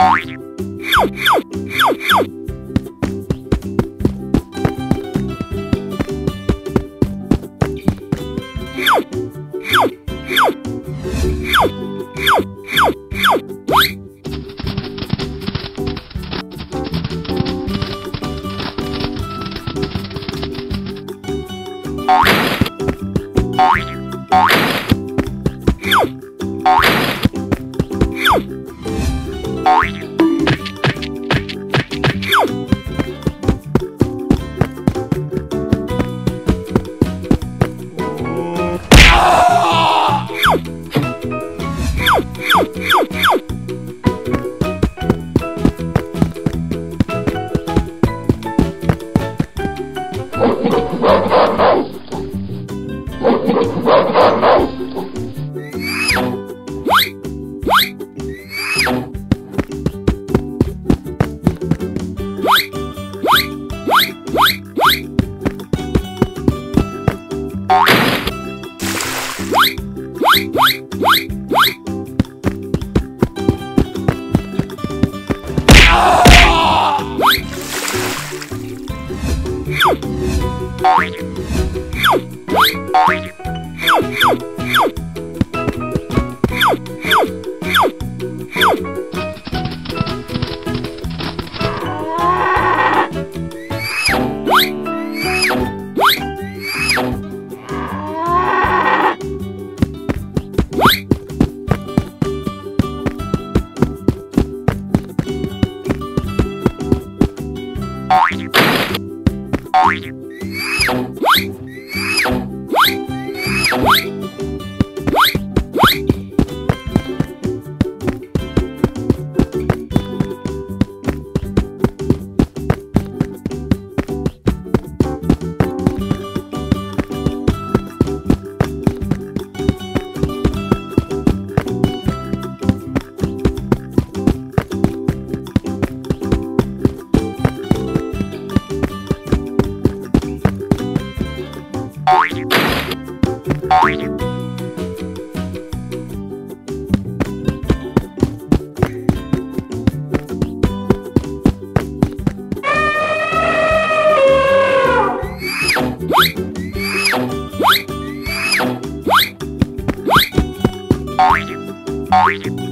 Are Não! Ow! Ow! Ow! Are you? Bye.